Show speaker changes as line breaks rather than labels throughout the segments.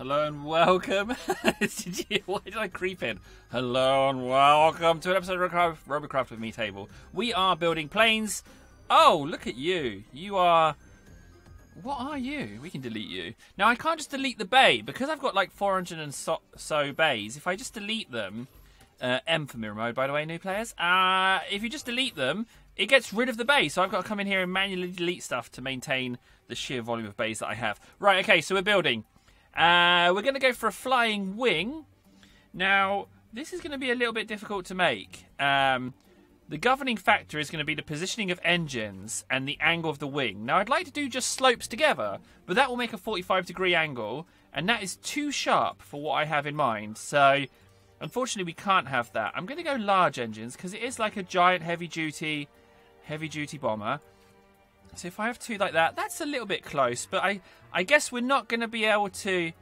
Hello and welcome. did you, why did I creep in? Hello and welcome to an episode of Robocraft, with me, Table. We are building planes. Oh, look at you. You are. What are you? We can delete you. Now, I can't just delete the bay because I've got like 400 and so, so bays. If I just delete them, uh, M for mirror mode, by the way, new players. Uh, if you just delete them, it gets rid of the bay. So I've got to come in here and manually delete stuff to maintain the sheer volume of bays that I have. Right, okay, so we're building. Uh, we're going to go for a flying wing. Now, this is going to be a little bit difficult to make. Um, the governing factor is going to be the positioning of engines and the angle of the wing. Now, I'd like to do just slopes together, but that will make a 45 degree angle, and that is too sharp for what I have in mind. So, unfortunately, we can't have that. I'm going to go large engines because it is like a giant heavy duty, heavy duty bomber. So if I have two like that, that's a little bit close, but I, I guess we're not going to be able to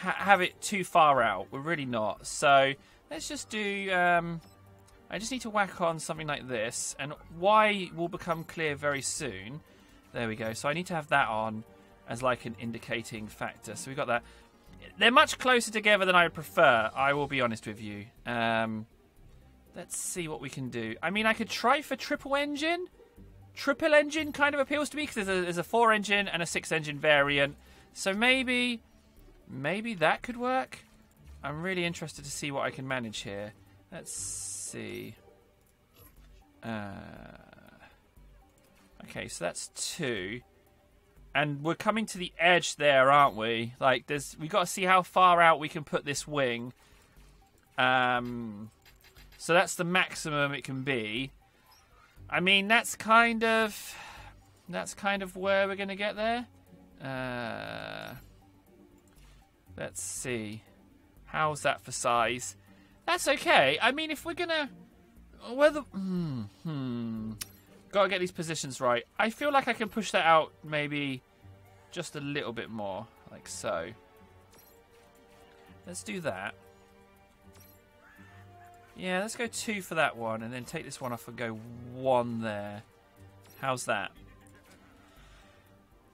ha- have it too far out. We're really not. So let's just do. Um, I just need to whack on something like this, and why will become clear very soon. There we go. So I need to have that on as like an indicating factor. So we got that. They're much closer together than I would prefer. I will be honest with you. Um, let's see what we can do. I mean, I could try for triple engine triple engine kind of appeals to me because there's a, there's a four engine and a six engine variant. So maybe, maybe that could work. I'm really interested to see what I can manage here. Let's see. Uh, okay, so that's two, and we're coming to the edge there, aren't we? Like, there's we got to see how far out we can put this wing. Um, so that's the maximum it can be. I mean, that's kind of that's kind of where we're going to get there. Uh, let's see. How's that for size? That's okay. I mean, if we're gonna whether hmm, hmm gotta get these positions right. I feel like I can push that out maybe just a little bit more, like so. Let's do that. Yeah, let's go two for that one, and then take this one off and go one there. How's that?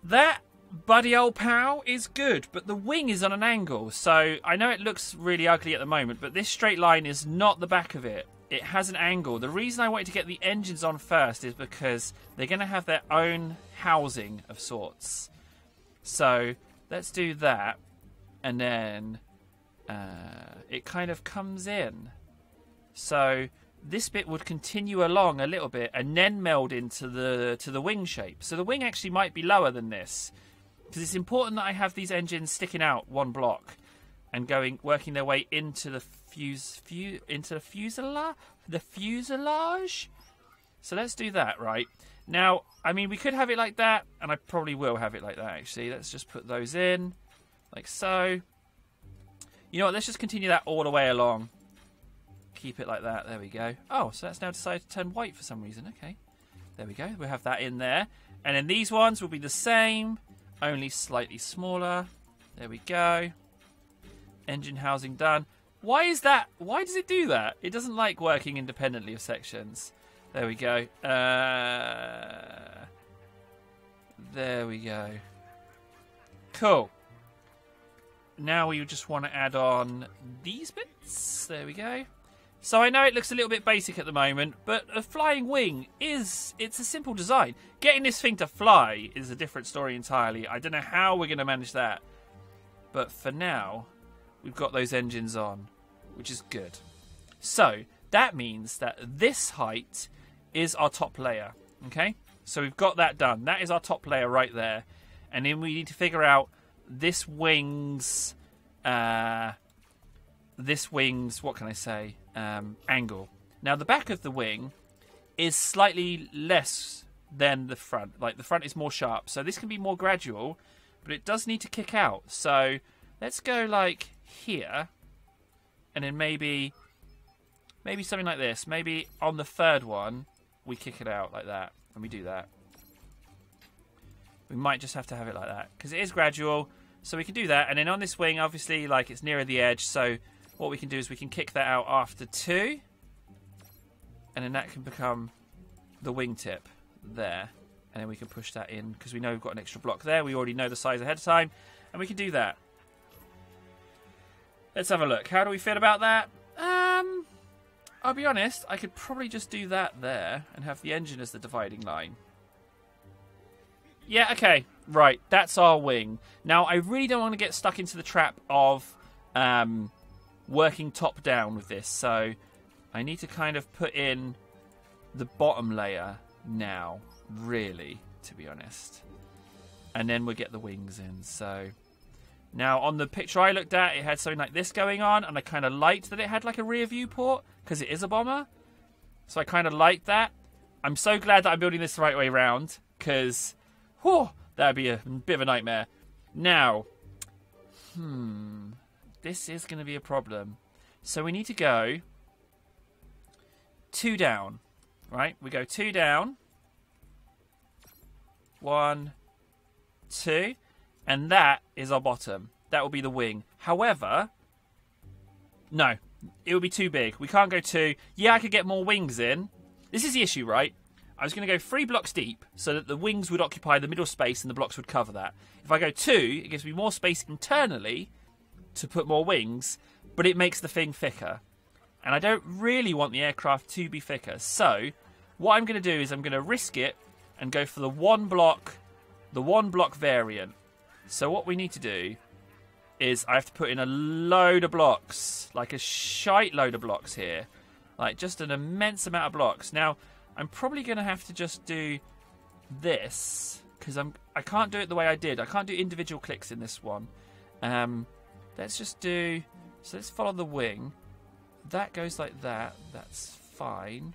That, buddy old pal, is good, but the wing is on an angle, so I know it looks really ugly at the moment, but this straight line is not the back of it. It has an angle. The reason I wanted to get the engines on first is because they're going to have their own housing of sorts. So let's do that, and then uh, it kind of comes in. So this bit would continue along a little bit and then meld into the to the wing shape. So the wing actually might be lower than this because it's important that I have these engines sticking out one block and going working their way into the fuse, fuse into the fuselage the fuselage. So let's do that right now. I mean, we could have it like that, and I probably will have it like that. Actually, let's just put those in like so. You know what? Let's just continue that all the way along keep it like that. There we go. Oh, so that's now decided to turn white for some reason. Okay. There we go. We'll have that in there. And then these ones will be the same, only slightly smaller. There we go. Engine housing done. Why is that? Why does it do that? It doesn't like working independently of sections. There we go. Uh, there we go. Cool. Now we just want to add on these bits. There we go. So I know it looks a little bit basic at the moment, but a flying wing is it's a simple design. Getting this thing to fly is a different story entirely. I don't know how we're going to manage that. But for now, we've got those engines on, which is good. So, that means that this height is our top layer, okay? So we've got that done. That is our top layer right there. And then we need to figure out this wing's uh this wing's what can I say? Um, angle. Now, the back of the wing is slightly less than the front. Like, the front is more sharp. So, this can be more gradual, but it does need to kick out. So, let's go like here, and then maybe. Maybe something like this. Maybe on the third one, we kick it out like that, and we do that. We might just have to have it like that because it is gradual, so we can do that. And then on this wing, obviously, like it's nearer the edge, so what we can do is we can kick that out after two, and then that can become the wingtip there. And then we can push that in because we know we've got an extra block there. We already know the size ahead of time, and we can do that. Let's have a look. How do we feel about that? Um, I'll be honest. I could probably just do that there and have the engine as the dividing line. Yeah, okay. Right, that's our wing. Now, I really don't want to get stuck into the trap of um, working top down with this, so I need to kind of put in the bottom layer now, really, to be honest. And then we'll get the wings in, so... Now, on the picture I looked at, it had something like this going on, and I kind of liked that it had like a rear view port, because it is a bomber. So I kind of liked that. I'm so glad that I'm building this the right way around, because Whew, that'd be a bit of a nightmare. Now, hmm, this is going to be a problem. So we need to go two down, right? We go two down, one, two, and that is our bottom. That will be the wing. However, no, it would be too big. We can't go two. Yeah, I could get more wings in. This is the issue, right? I was going to go three blocks deep so that the wings would occupy the middle space and the blocks would cover that. If I go two, it gives me more space internally to put more wings, but it makes the thing thicker. And I don't really want the aircraft to be thicker. So, what I'm going to do is I'm going to risk it and go for the one block, the one block variant. So what we need to do is I have to put in a load of blocks, like a shite load of blocks here, like just an immense amount of blocks. Now I'm probably going to have to just do this because I'm I can't do it the way I did. I can't do individual clicks in this one. Um, let's just do so. Let's follow the wing. That goes like that. That's fine.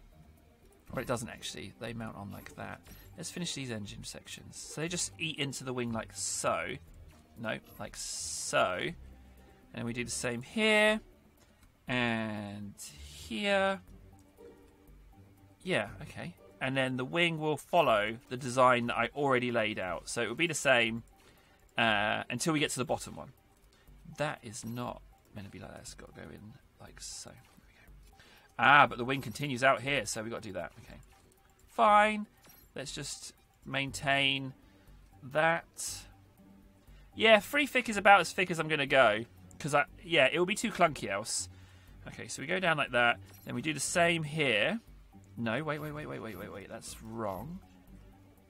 Or it doesn't actually. They mount on like that. Let's finish these engine sections. So they just eat into the wing like so. No, like so. And we do the same here and here yeah, okay. And then the wing will follow the design that I already laid out. So it will be the same uh, until we get to the bottom one. That is not meant to be like that. It's got to go in like so. Ah, but the wing continues out here, so we've got to do that. Okay. Fine. Let's just maintain that. Yeah, three thick is about as thick as I'm going to go. Because, I yeah, it will be too clunky else. Okay, so we go down like that. Then we do the same here. No, wait, wait, wait, wait, wait, wait, wait. That's wrong.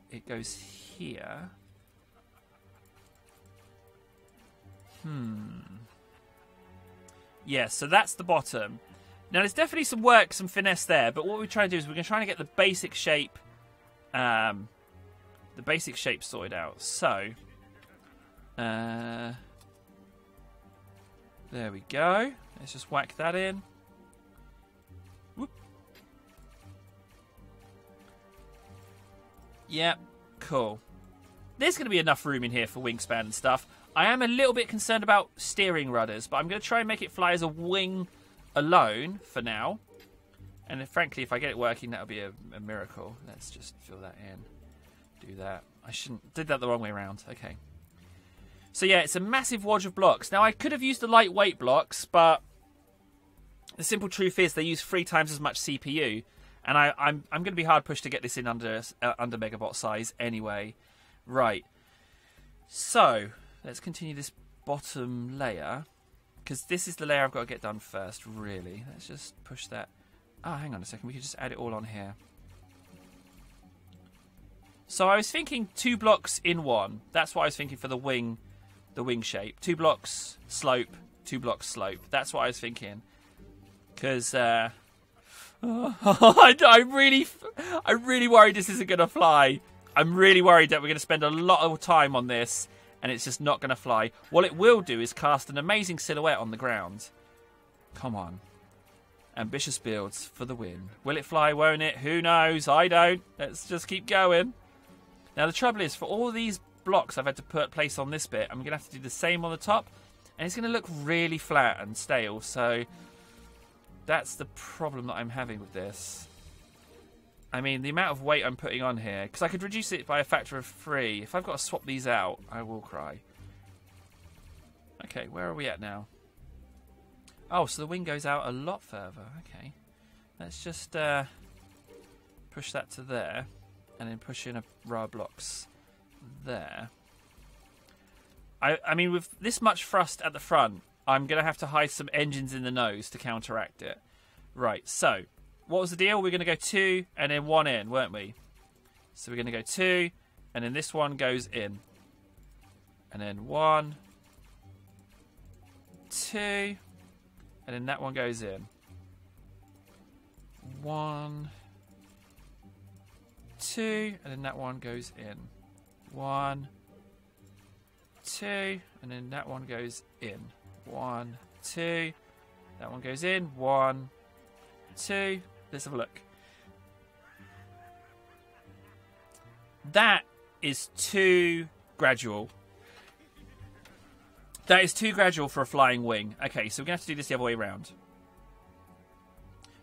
It goes here. Hmm. Yeah, so that's the bottom. Now, there's definitely some work, some finesse there, but what we're trying to do is we're trying to get the basic shape, um, the basic shape sorted out. So, uh, there we go. Let's just whack that in. Whoop. Yep, cool. There's going to be enough room in here for wingspan and stuff. I am a little bit concerned about steering rudders, but I'm going to try and make it fly as a wing alone for now. And if, frankly, if I get it working, that'll be a, a, miracle. Let's just fill that in. Do that. I shouldn't... Did that the wrong way around. Okay. So, yeah, it's a massive wodge of blocks. Now, I could have used the lightweight blocks, but the simple truth is they use three times as much CPU and I, am I'm, I'm going to be hard pushed to get this in under uh, under megabot size anyway. Right. So let's continue this bottom layer because this is the layer I've got to get done first. Really, let's just push that. Oh, hang on a second. We could just add it all on here. So I was thinking two blocks in one. That's what I was thinking for the wing, the wing shape. Two blocks slope, two blocks slope. That's what I was thinking. Because uh, I, really, I'm really worried this isn't going to fly. I'm really worried that we're going to spend a lot of time on this and it's just not going to fly. What it will do is cast an amazing silhouette on the ground. Come on. Ambitious builds for the win. Will it fly, won't it? Who knows? I don't. Let's just keep going. Now, the trouble is, for all these blocks I've had to put place on this bit, I'm going to have to do the same on the top. And it's going to look really flat and stale. So that's the problem that I'm having with this. I mean, the amount of weight I'm putting on here, because I could reduce it by a factor of three. If I've got to swap these out, I will cry. Okay, where are we at now? Oh, so the wing goes out a lot further. Okay. Let's just uh, push that to there, and then push in a raw blocks there. I, I mean, with this much thrust at the front, I'm going to have to hide some engines in the nose to counteract it. Right, so what was the deal? We are going to go two and then one in, weren't we? So we're going to go two, and then this one goes in. And then one, two, and then that one goes in. One, two, and then that one goes in. One, two, and then that one goes in. One, two, that one goes in. One, two. Let's have a look. That is too gradual. That is too gradual for a flying wing. Okay, so we're going to have to do this the other way around.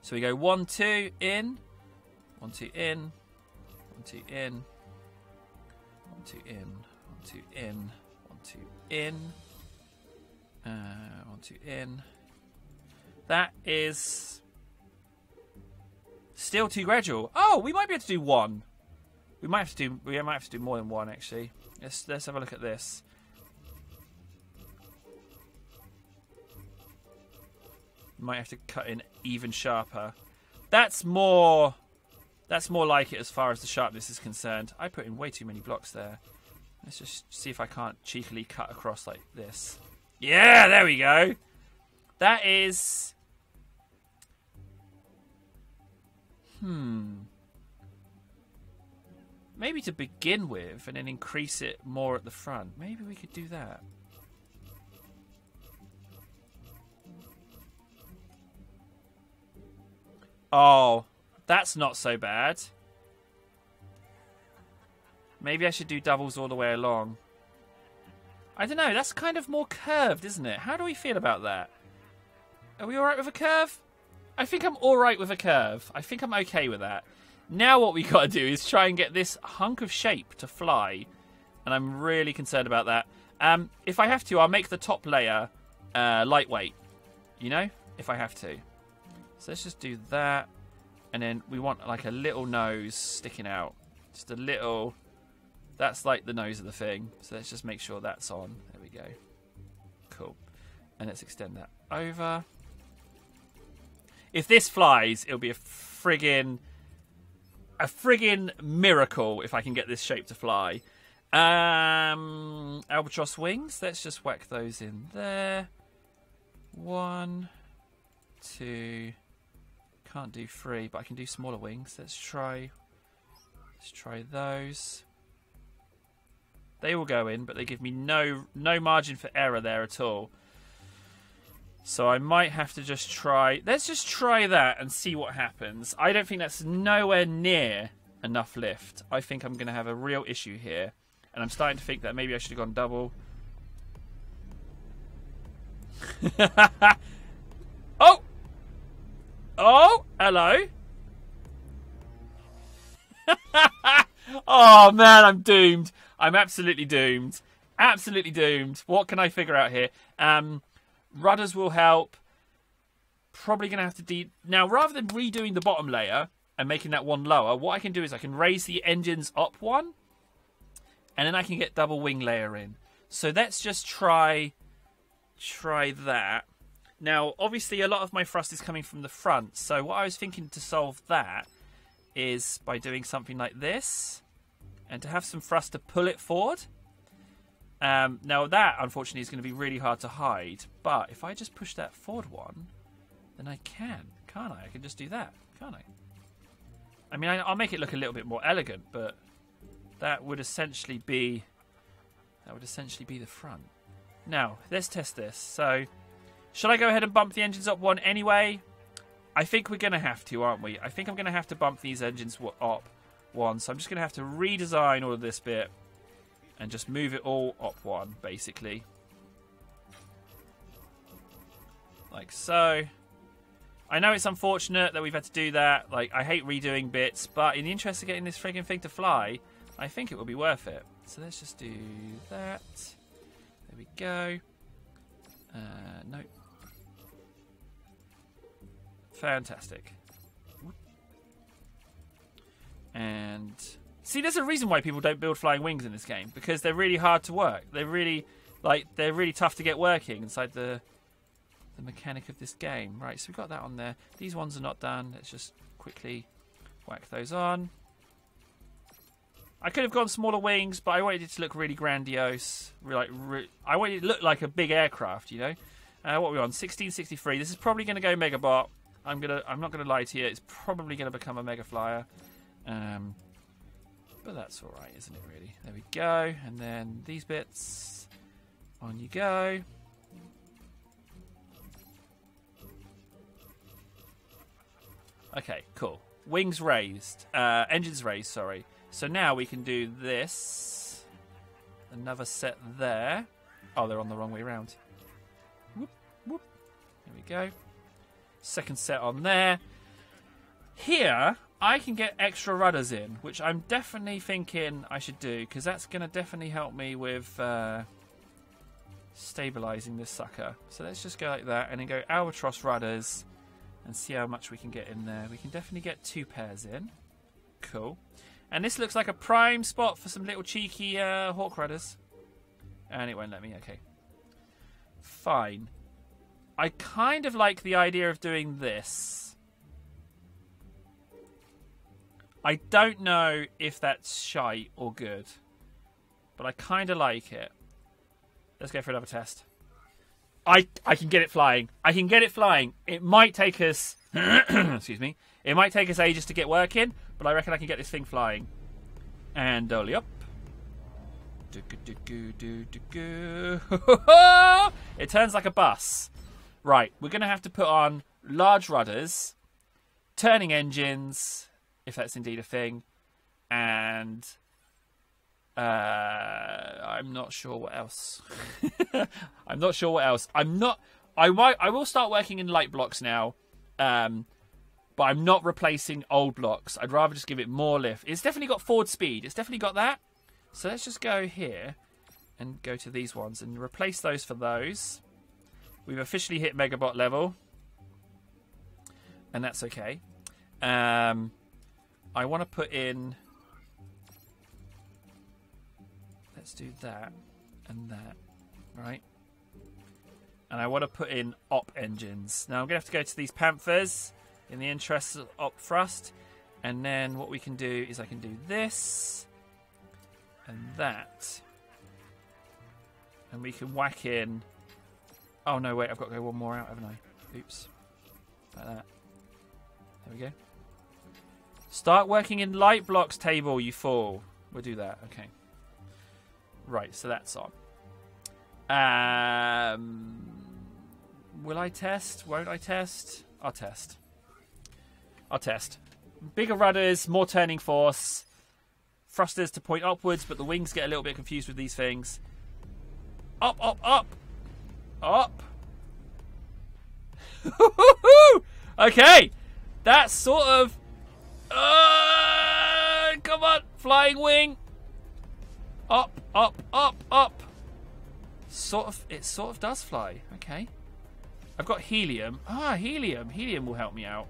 So we go one, two, in. One, two, in. One, two, in. One, two, in. One, two, in. One, two, in. Uh, one, two, in. That is still too gradual. Oh, we might be able to do one. We might have to do. We might have to do more than one actually. Let's let's have a look at this. Might have to cut in even sharper. That's more. That's more like it as far as the sharpness is concerned. I put in way too many blocks there. Let's just see if I can't cheekily cut across like this. Yeah, there we go. That is. Hmm. Maybe to begin with and then increase it more at the front. Maybe we could do that. Oh, that's not so bad. Maybe I should do doubles all the way along. I don't know, that's kind of more curved, isn't it? How do we feel about that? Are we alright with a curve? I think I'm alright with a curve. I think I'm okay with that. Now what we got to do is try and get this hunk of shape to fly. And I'm really concerned about that. Um, if I have to, I'll make the top layer uh, lightweight. You know? If I have to. So let's just do that. And then we want like a little nose sticking out. Just a little that's like the nose of the thing. So let's just make sure that's on. There we go. Cool. And let's extend that over. If this flies, it'll be a friggin' a friggin' miracle if I can get this shape to fly. Um, albatross wings. Let's just whack those in there. One, two. Can't do three, but I can do smaller wings. Let's try. Let's try those. They will go in, but they give me no no margin for error there at all. So I might have to just try. Let's just try that and see what happens. I don't think that's nowhere near enough lift. I think I'm going to have a real issue here. And I'm starting to think that maybe I should have gone double. oh! Oh! Hello! oh man, I'm doomed. I'm absolutely doomed. Absolutely doomed. What can I figure out here? Um, rudders will help. Probably going to have to de... Now, rather than redoing the bottom layer and making that one lower, what I can do is I can raise the engines up one. And then I can get double wing layer in. So let's just try... Try that. Now, obviously, a lot of my thrust is coming from the front. So what I was thinking to solve that is by doing something like this and to have some thrust to pull it forward. Um, now that, unfortunately, is going to be really hard to hide. But if I just push that forward one, then I can, can't I? I can just do that, can't I? I mean, I, will make it look a little bit more elegant, but that would essentially be that would essentially be the front. Now, let's test this. So, should I go ahead and bump the engines up one anyway? I think we're going to have to, aren't we? I think I'm going to have to bump these engines up one. So I'm just going to have to redesign all of this bit and just move it all up one, basically. Like so. I know it's unfortunate that we've had to do that. Like, I hate redoing bits, but in the interest of getting this frigging thing to fly, I think it will be worth it. So let's just do that. There we go. Uh, no. Fantastic. And see, there's a reason why people don't build flying wings in this game because they're really hard to work. They're really like they're really tough to get working inside the the mechanic of this game. Right, so we've got that on there. These ones are not done. Let's just quickly whack those on. I could have gone smaller wings, but I wanted it to look really grandiose. Like, I wanted it to look like a big aircraft, you know. Uh, what are we on? 1663. This is probably going to go Megabot. I'm gonna. I'm not gonna lie to you. It's probably going to become a Mega Flyer. Um, but that's all right, isn't it? Really. There we go. And then these bits. On you go. Okay, cool. Wings raised. Uh, engines raised, sorry. So now we can do this. Another set there. Oh, they're on the wrong way around. Whoop, whoop. There we go. Second set on there. Here, I can get extra rudders in, which I'm definitely thinking I should do, because that's going to definitely help me with uh, stabilizing this sucker. So let's just go like that, and then go albatross rudders, and see how much we can get in there. We can definitely get two pairs in. Cool. And this looks like a prime spot for some little cheeky uh, hawk rudders. And it won't let me. Okay. Fine. I kind of like the idea of doing this. I don't know if that's shite or good. But I kind of like it. Let's go for another test. I I can get it flying. I can get it flying. It might take us excuse me. It might take us ages to get working, but I reckon I can get this thing flying. And dolly up. It turns like a bus. Right, we're going to have to put on large rudders, turning engines, if that's indeed a thing, and uh, I'm not sure what else. I'm not sure what else. I'm not. I might. I will start working in light blocks now. Um, but I'm not replacing old blocks. I'd rather just give it more lift. It's definitely got forward speed. It's definitely got that. So let's just go here and go to these ones and replace those for those. We've officially hit Megabot level. And that's okay. Um, I want to put in... Let's do that and that, right? And I want to put in op engines. Now I'm going to have to go to these Panthers in the interest of op thrust. And then what we can do is I can do this and that. And we can whack in. Oh no, wait, I've got to go one more out, haven't I? Oops. Like that. There we go. Start working in light blocks table, you fool. We'll do that. Okay. Right, so that's on. Um, will I test? Won't I test? I'll test. I'll test. Bigger rudders, more turning force, thrusters to point upwards, but the wings get a little bit confused with these things. Up, up, up! Up! okay! That's sort of. Uh, come on! Flying wing! Up, up, up, up! Sort of. It sort of does fly. Okay. I've got helium. Ah, helium. Helium will help me out.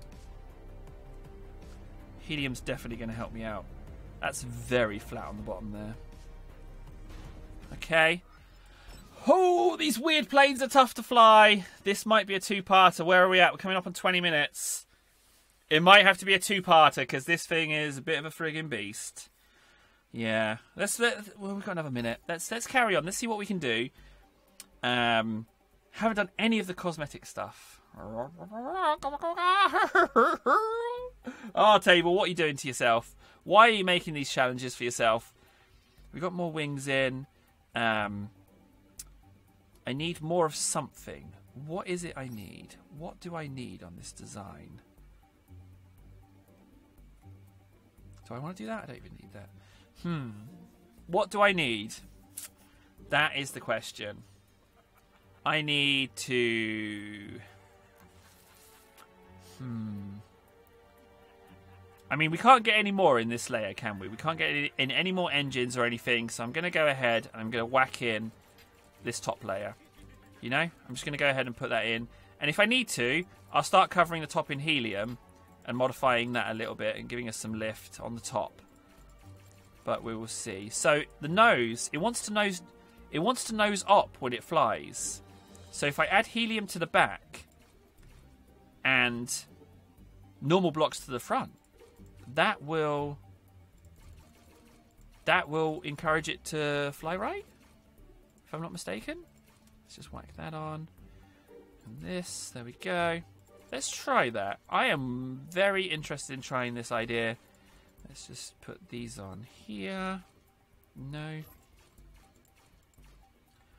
Helium's definitely going to help me out. That's very flat on the bottom there. Okay. Oh, these weird planes are tough to fly. This might be a two-parter. Where are we at? We're coming up on 20 minutes. It might have to be a two-parter because this thing is a bit of a frigging beast. Yeah. Let's let. Well, we've got another minute. Let's let's carry on. Let's see what we can do. Um, haven't done any of the cosmetic stuff. oh, table, what are you doing to yourself? Why are you making these challenges for yourself? We got more wings in. Um, I need more of something. What is it I need? What do I need on this design? Do I want to do that? I don't even need that. Hmm. What do I need? That is the question. I need to. Hmm. I mean, we can't get any more in this layer, can we? We can't get in any more engines or anything, so I'm going to go ahead and I'm going to whack in this top layer. You know? I'm just going to go ahead and put that in. And if I need to, I'll start covering the top in helium and modifying that a little bit and giving us some lift on the top. But we will see. So the nose, it wants to nose it wants to nose up when it flies. So if I add helium to the back and normal blocks to the front, that will that will encourage it to fly right. If I'm not mistaken. Let's just whack that on. And this, there we go. Let's try that. I am very interested in trying this idea. Let's just put these on here. No.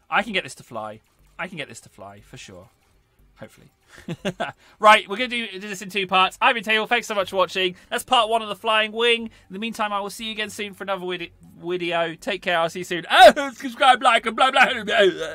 I can get this to fly. I can get this to fly for sure. Hopefully. right, we're going to do, this in two parts. I've been Table. Thanks so much for watching. That's part one of the flying wing. In the meantime, I will see you again soon for another video. Take care. I'll see you soon. Oh, subscribe, like, and blah, blah, blah.